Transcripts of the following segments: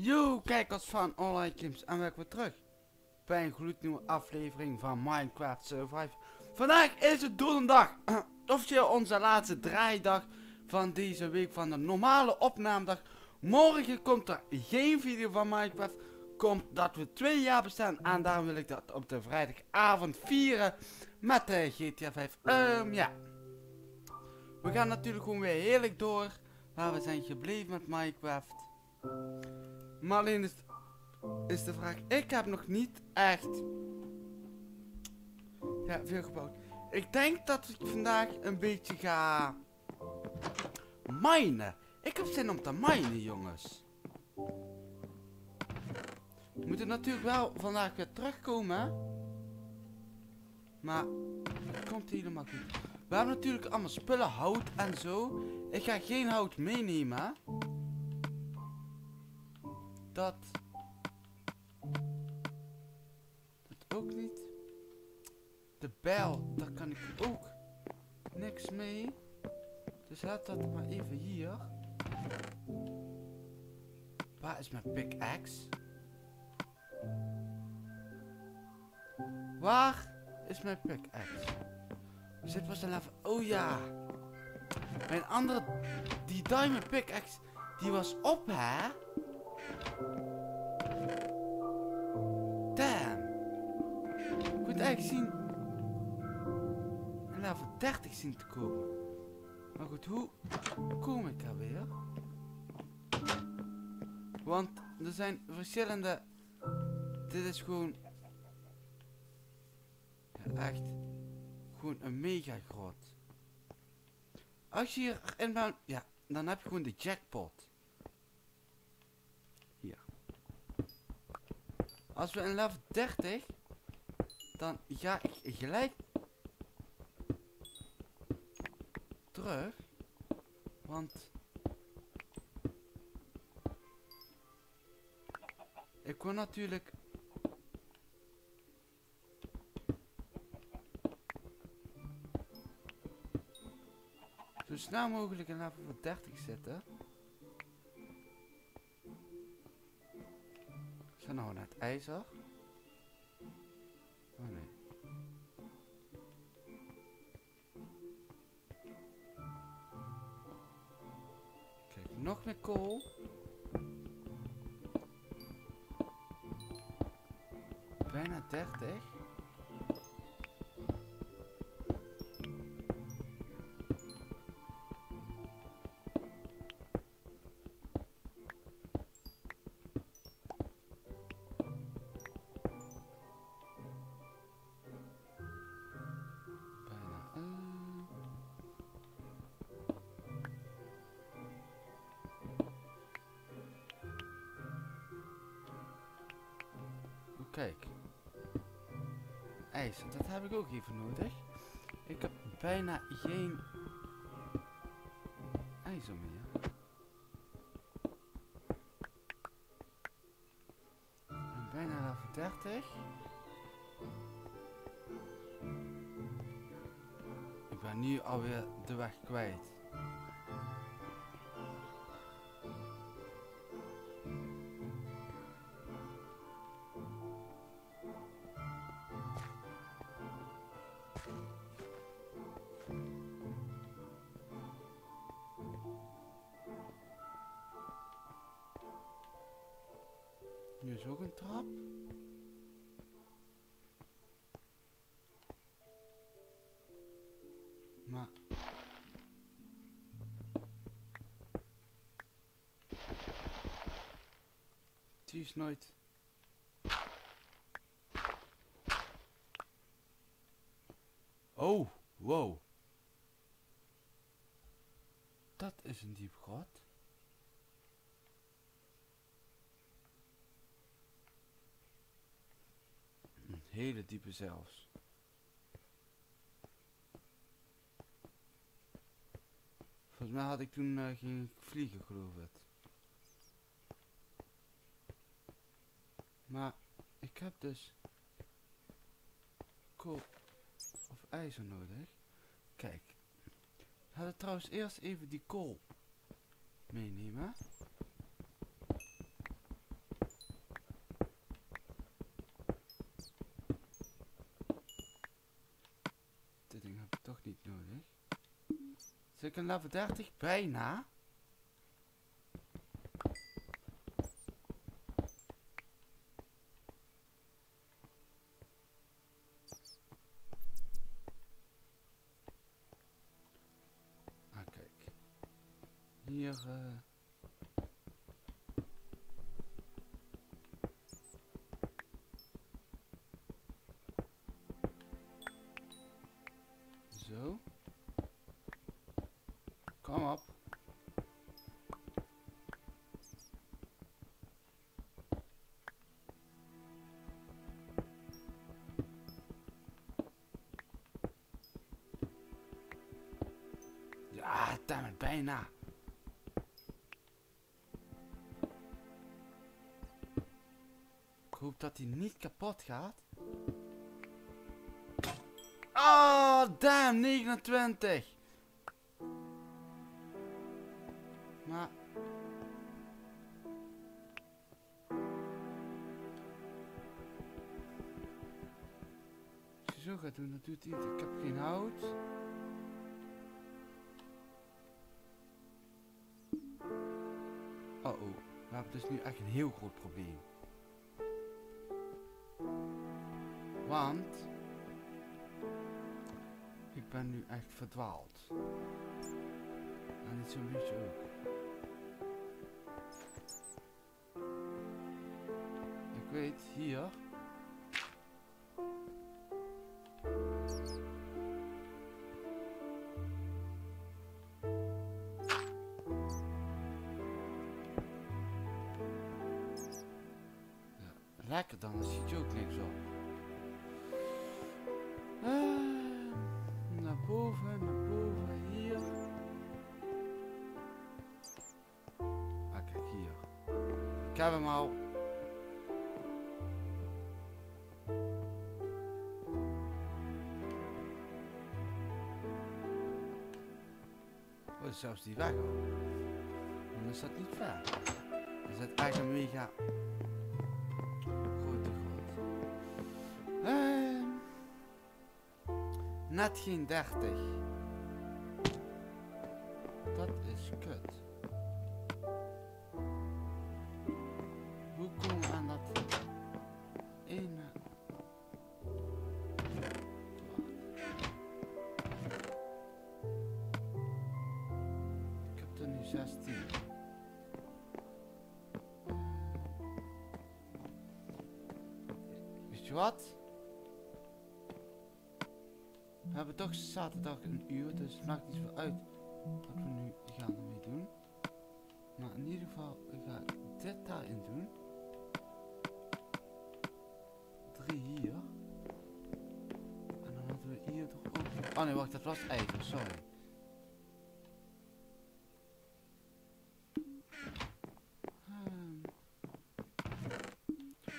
Yo, kijkers van Online Games en welkom weer terug bij een gloednieuwe aflevering van Minecraft Survive. Vandaag is het donderdag, officieel onze laatste draaidag van deze week van de normale opnamedag. Morgen komt er geen video van Minecraft, komt dat we twee jaar bestaan en daarom wil ik dat op de vrijdagavond vieren met de GTA 5. Ehm, ja. We gaan natuurlijk gewoon weer heerlijk door waar we zijn gebleven met Minecraft. Maar alleen is, is de vraag, ik heb nog niet echt ja, veel gebouwd. Ik denk dat ik vandaag een beetje ga minen. Ik heb zin om te minen, jongens. We moeten natuurlijk wel vandaag weer terugkomen. Maar het komt helemaal goed. We hebben natuurlijk allemaal spullen, hout en zo. Ik ga geen hout meenemen. Dat. Dat ook niet. De bijl, daar kan ik ook niks mee. Dus laat dat maar even hier. Waar is mijn pickaxe? Waar is mijn pickaxe? Zit was een level. Oh ja. Mijn andere. Die diamond pickaxe. Die was op hè? Damn. Ik moet eigenlijk zien. Een level 30 zien te komen. Maar goed, hoe kom ik er weer? Want er zijn verschillende. Dit is gewoon. Ja, echt. Gewoon een mega groot. Als je hierin bent, ja, dan heb je gewoon de jackpot. Als we in level 30, dan ga ik gelijk terug. Want ik wil natuurlijk zo snel mogelijk in level 30 zitten. Zijn nou naar het ijzer? Oh nee. Kijk, nog meer kool. Bijna 30. Kijk. IJzer, dat heb ik ook even nodig. Ik heb bijna geen ijzer meer. En bijna level 30. Ik ben nu alweer de weg kwijt. Die is. Oh, wow. Dat is een diep gat. Een hele diepe zelfs. Volgens mij had ik toen eh, ging ik vliegen, geloof ik. Maar ik heb dus kool of ijzer nodig. Kijk. Laten we trouwens eerst even die kool meenemen. Dit ding heb ik toch niet nodig. Zit ik een level 30? Bijna. Ja, dammit, bijna. Ik hoop dat hij niet kapot gaat. Oh, damn, 29. Maar... Als je zo gaat doen, dan doet hij. Ik heb geen hout. Dus nu echt een heel groot probleem. Want... Ik ben nu echt verdwaald. En niet zo'n beetje ook. Ik weet, hier. Dan, ziet je ook niks op. Eh, naar boven, naar boven, hier. Ah, kijk hier. Ik heb hem al. Oh, zelfs die weg al. Dan is dat niet ver. Is echt een mega net geen 30. Dat is kut. Hoe komen we aan dat? Ik heb er nu 16. Weet je wat? Hebben toch zaterdag een uur, dus het maakt niet zoveel uit wat we nu gaan ermee doen. Maar in ieder geval ga ik dit daarin doen. Drie hier. En dan hadden we hier toch ook... Oh nee, wacht, dat was eigen, sorry.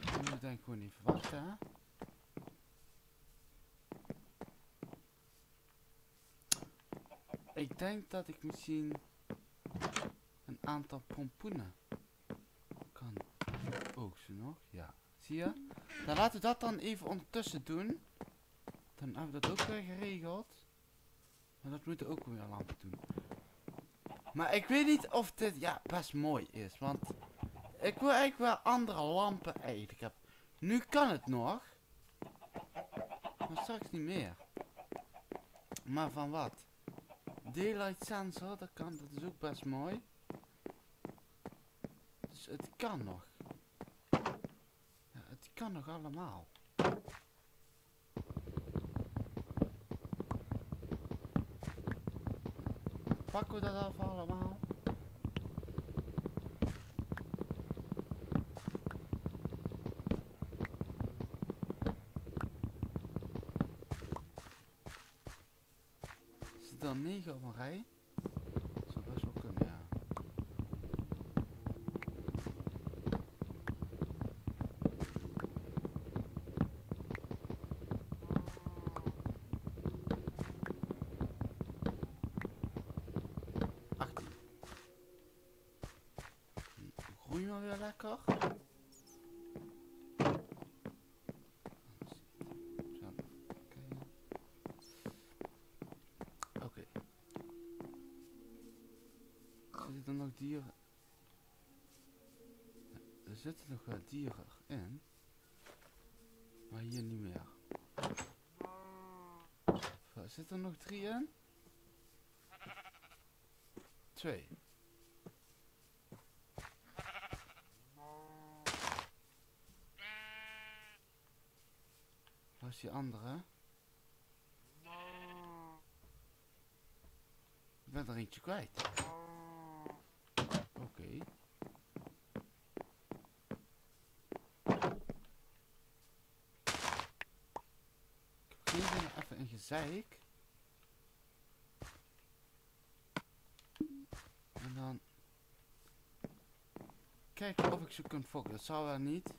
Dan moet ik denk ik gewoon even wachten, hè. Ik denk dat ik misschien een aantal pompoenen kan oogsten nog. Ja, zie je? Dan laten we dat dan even ondertussen doen. Dan hebben we dat ook weer geregeld. Maar dat moeten ook weer lampen doen. Maar ik weet niet of dit ja, best mooi is. Want ik wil eigenlijk wel andere lampen eigenlijk hebben. Nu kan het nog. Maar straks niet meer. Maar van wat? Daylight sensor, dat kan, dat is ook best mooi. Dus het kan nog. Ja, het kan nog allemaal. Pakken we dat af allemaal? 9 op een rij? Dat zou best wel kunnen, ja. Groei maar weer lekker. Zo, oké. Oké. Zitten nog wel dieren in. Maar hier niet meer. Zitten er nog drie in? Twee. Waar is die andere? Ik ben er eentje kwijt. Oké. Ik heb geen zin een gezeik. En dan... Kijken of ik ze kan fokken. Dat zou wel niet.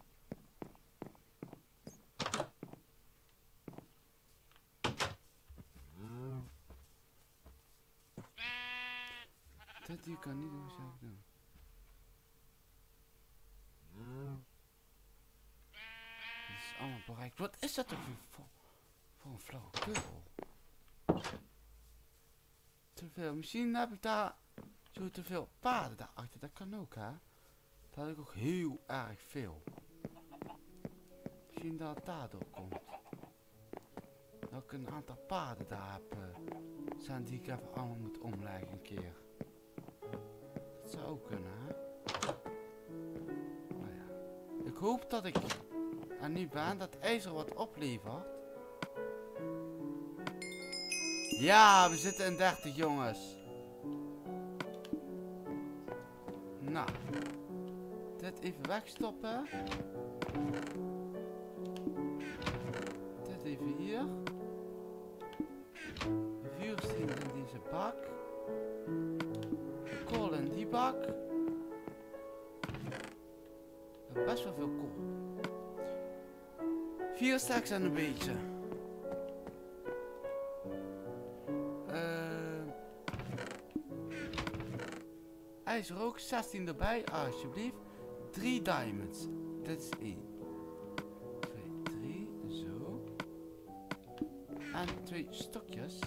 Dit hier kan niet doen, zou ik doen. Dit is allemaal bereikt. Wat is dat toch voor, voor een flauwekul? Te veel. Misschien heb ik daar zo te veel paarden daarachter. Dat kan ook, hè? Dat had ik ook heel erg veel. Misschien dat het daardoor komt. Dat ik een aantal paarden daar heb eh, staan die ik even allemaal moet omleggen een keer. Dat zou ook kunnen, hè? Ik hoop dat ik er nu ben, dat ijzer wat oplevert. Ja, we zitten in 30 jongens. Nou. Dit even wegstoppen. Dit even hier. Vuursteen in deze bak. Kool in die bak. Best wel veel kool. Vier stacks en een beetje. IJzer ook, 16 erbij, alsjeblieft. 3 diamonds. Dit is 1. 2, 3, zo. En twee stokjes.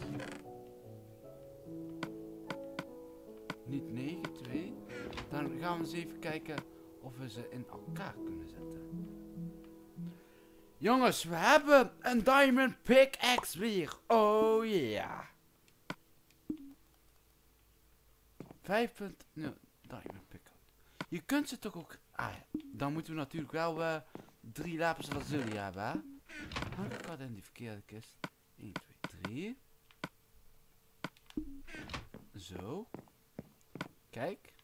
Niet 9, 2. Dan gaan we eens even kijken of we ze in elkaar kunnen zetten. Jongens, we hebben een diamond pickaxe weer. Oh yeah. 5 punt... Nee, diamond pickaxe. Je kunt ze toch ook... Ah dan moeten we natuurlijk wel eh drie lapis lazuli hebben, hè? Hang ik wat in die verkeerde kist. 1, 2, 3. Zo. Kijk.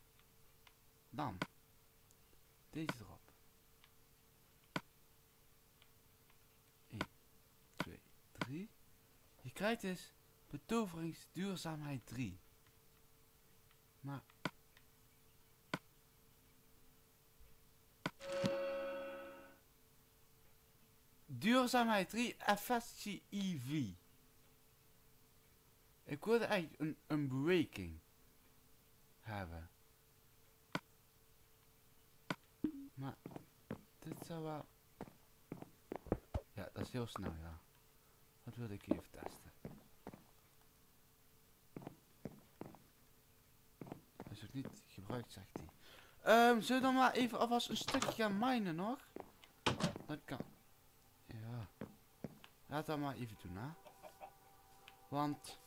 Dan. Deze erop. 1, 2, 3. Je krijgt dus betoveringsduurzaamheid 3. Maar... Duurzaamheid 3, efficiency EV. Ik wilde eigenlijk een, een breaking hebben. Maar dit zou wel... Ja, dat is heel snel, ja. Dat wilde ik even testen. Dat is ook niet gebruikt, zegt hij. Ehm, zullen we dan maar even alvast een stukje gaan minen nog? Dat kan. Laat dat maar even doen, hè. Want...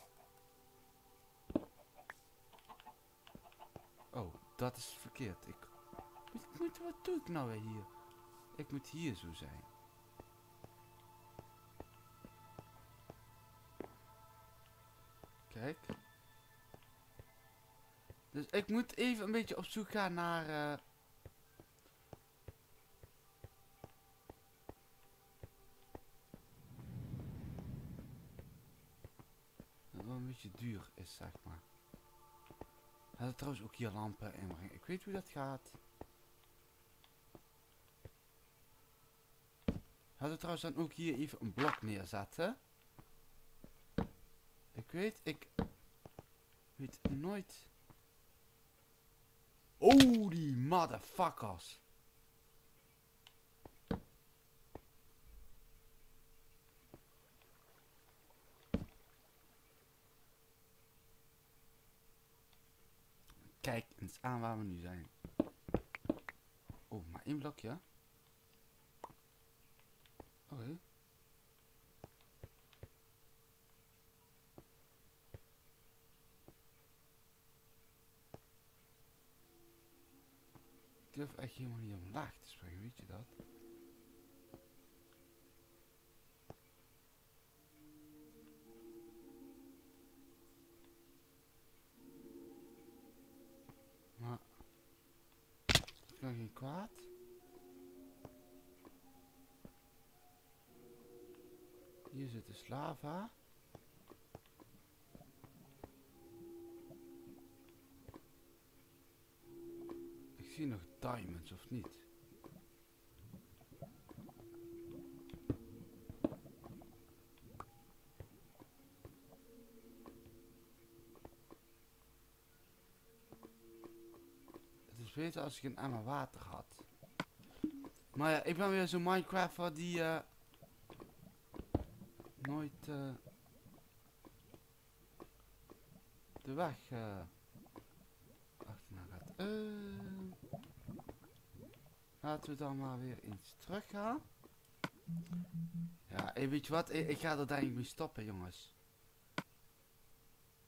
Oh, dat is verkeerd. Ik... Ik moet, wat doe ik nou weer hier? Ik moet hier zo zijn. Kijk. Dus ik moet even een beetje op zoek gaan naar... eh, een beetje duur is, zeg maar. Had trouwens ook hier lampen inbrengen. Ik weet hoe dat gaat. Had trouwens dan ook hier even een blok neerzetten. Ik weet, ik weet nooit. Oh, die motherfuckers. Aan waar we nu zijn. Oh my één blokje. Oké. Ik durf echt helemaal niet omlaag te springen, weet je dat? Maar... Ik kan geen kwaad. Hier zit dus lava. Ik zie nog diamonds of niet. Het is beter als ik een emmer water had. Maar ja, ik ben weer zo'n Minecrafter die eh, nooit eh, de weg eh, achterna gaat. Eh, laten we dan maar weer eens terug gaan. Ja, hey, weet je wat? Ik, ik ga er denk ik mee stoppen, jongens.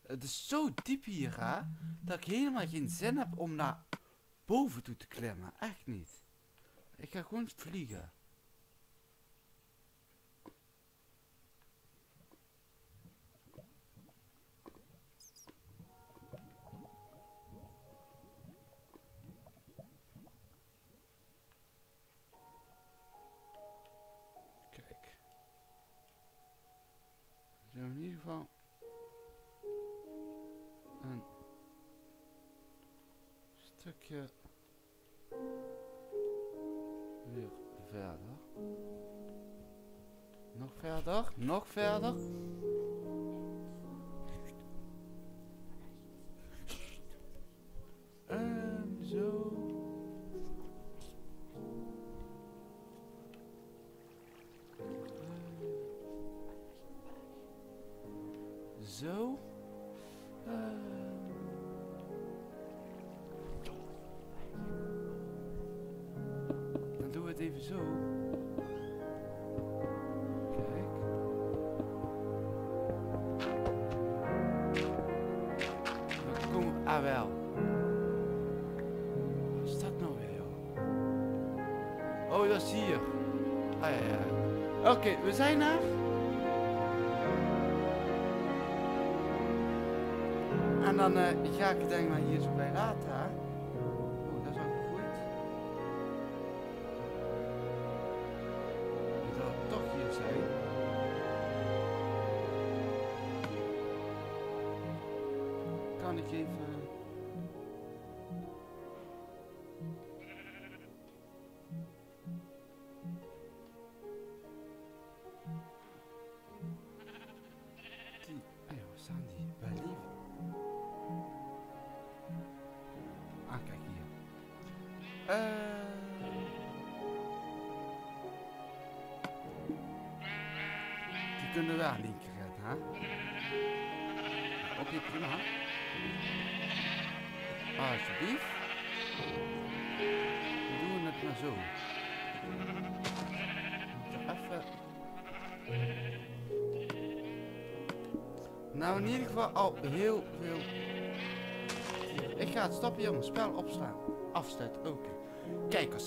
Het is zo diep hier, hè? Dat ik helemaal geen zin heb om naar boven toe te klimmen. Echt niet. Ik ga gewoon vliegen. In ieder geval een stukje weer verder. Nog verder, nog verder. Even zo. Kijk. We... Ah, wel. Wat is dat nou weer, joh? Oh, dat is hier. Ah. Oké, we zijn er. En dan eh, ga ik denk maar hier zo bij laten, hè. Het toch hier zijn. Kan ik even... kunnen we aan linker hè? Oké, prima. Alsjeblieft. We doen het maar zo. Even. Nou, in ieder geval al heel veel ik ga het stoppen jongens, spel opslaan. Afsluiten, oké. Kijkers,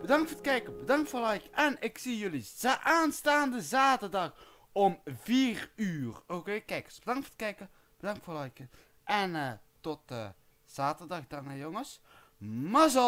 bedankt voor het kijken, bedankt voor het like. En ik zie jullie aanstaande zaterdag om 4 uur. Oké, kijkers, bedankt voor het kijken, bedankt voor het liken. En eh, tot eh, zaterdag dan jongens. Mazzel!